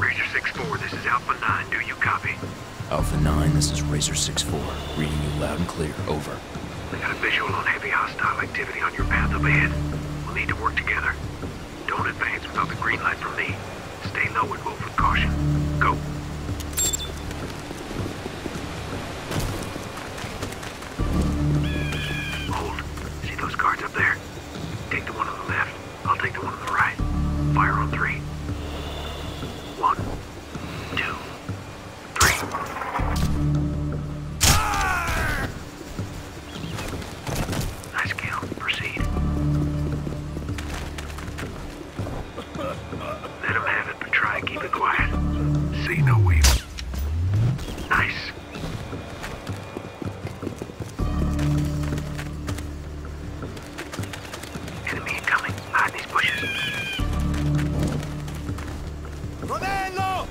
Razor 6-4, this is Alpha 9. Do you copy? Alpha 9, this is Razor 6-4. Reading you loud and clear. Over. I got a visual on heavy hostile activity on your path up ahead. We'll need to work together. Don't advance without the green light from me. Stay low and move with caution. Go. Hold. See those guards up there? Take the one on the left. I'll take the one on the right. Fire on three. Let him have it, but try and keep it quiet. See no evil. Nice. Enemy incoming. Hide these bushes. ¡Rodéenlo!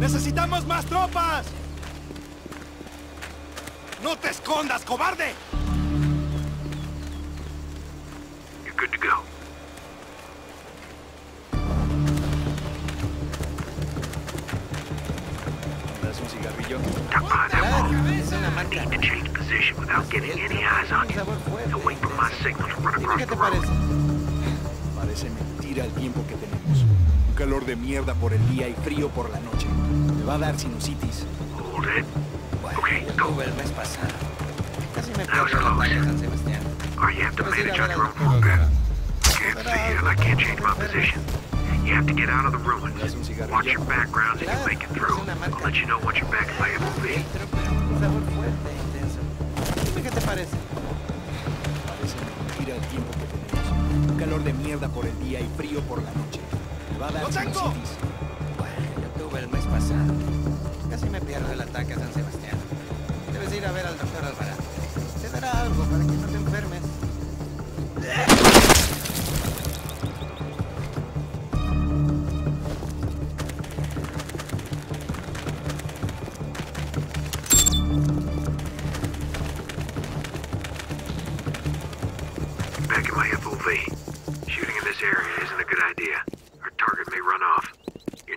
¡Necesitamos más tropas! ¡No te escondas, cobarde! ¿Qué te parece? Parece mentira el tiempo que tenemos. Un calor de mierda por el día y frío por la noche. Me va a dar sinusitis. Hold it. Okay, go. Tuve el mes pasado. Casi me pierdo la close. playa San Sebastián. Or you have to ir manage on your own. Olvera. Can't see it and I can't change my position. You have to get out of the ruins. Watch your background and you make it through. I'll let you know once you're back at my FOV. Pero un sabor fuerte, intenso. Dime qué te parece. Parece mentira el tiempo que tenemos. Un calor de mierda por el día y frío por la noche. Me va a dar. Bueno, yo tuve el mes pasado. Casi me pierdo el ataque a San Sebastián. Debes ir a ver al doctor Alvarado. Te dará algo para que no te enfermes.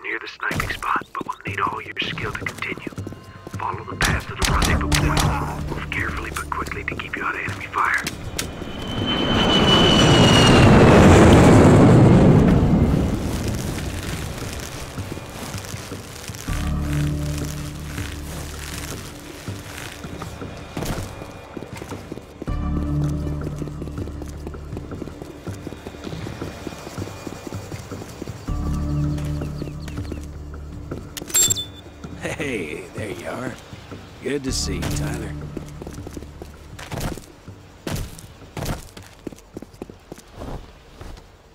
Near the sniping spot, but we'll need all your skill to continue. Follow the path to the rendezvous point. Move carefully but quickly to keep you out of Hey, there you are. Good to see you, Tyler.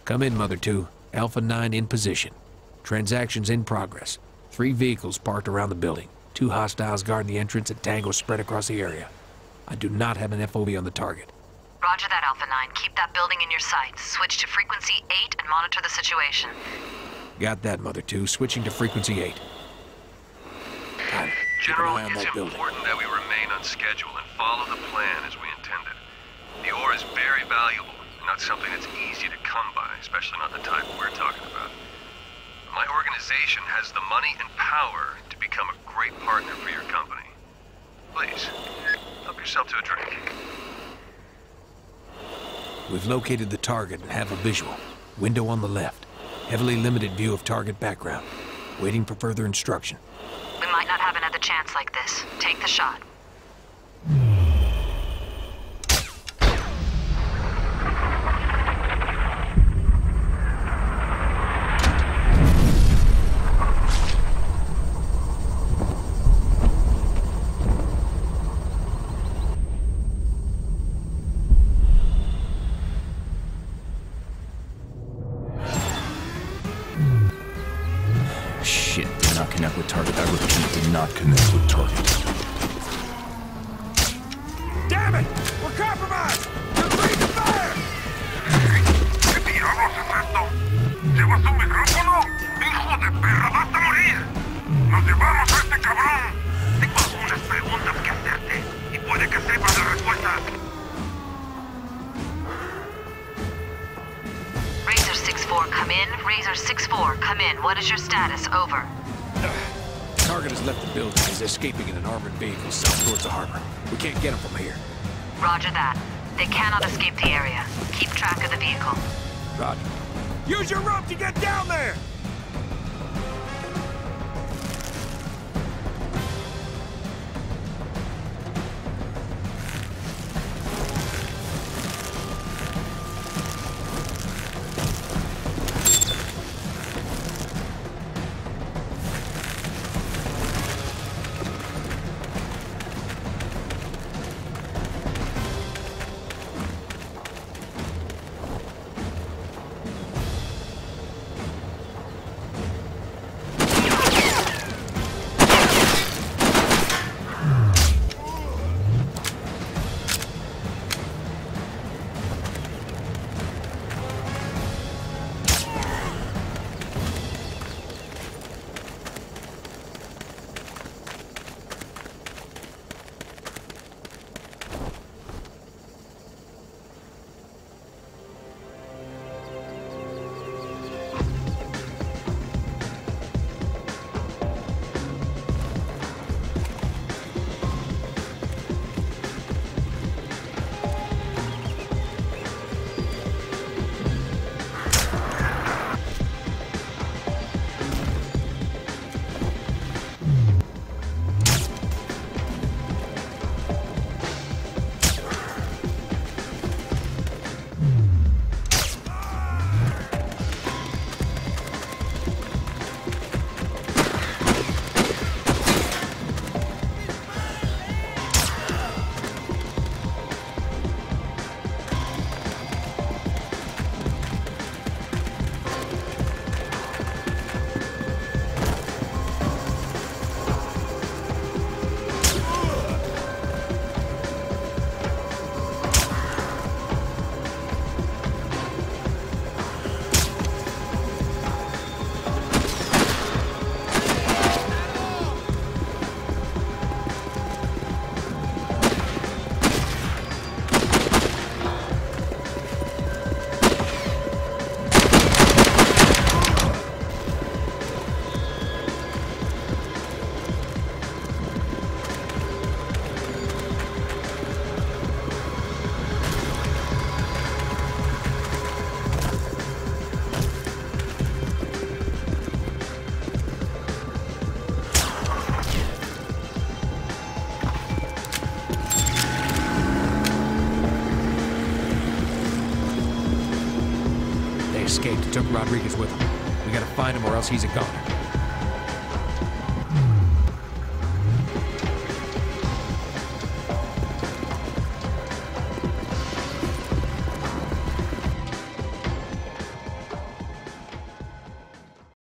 Come in, Mother 2. Alpha 9 in position. Transactions in progress. Three vehicles parked around the building. Two hostiles guarding the entrance and tangos spread across the area. I do not have an FOV on the target. Roger that, Alpha 9. Keep that building in your sights. Switch to frequency 8 and monitor the situation. Got that, Mother 2. Switching to frequency 8. Tyler, keep an General, it's important that we remain on schedule and follow the plan as we intended. The ore is very valuable, and not something that's easy to come by, especially not the type we're talking about. My organization has the money and power to become a great partner for your company. Please, help yourself to a drink. We've located the target and have a visual. Window on the left. Heavily limited view of target background. Waiting for further instruction. We might not have another chance like this. Take the shot. Not connect with target. Damn it! We're compromised! You're free to fire! ¿Qué diablos es esto? ¿Llevas un micrófono? ¡Hijo de perra, vas a morir! ¡Nos llevamos a este cabrón! Tengo algunas preguntas que hacerte y puede que sepas la respuesta. Razor 6-4, 6-4, come in. Razor 6-4, come in. What is your status? Over. Target has left the building. He's escaping in an armored vehicle south towards the harbor. We can't get him from here. Roger that. They cannot escape the area. Keep track of the vehicle. Roger. Use your rope to get down there! Rodriguez with him. We gotta find him or else he's a goner.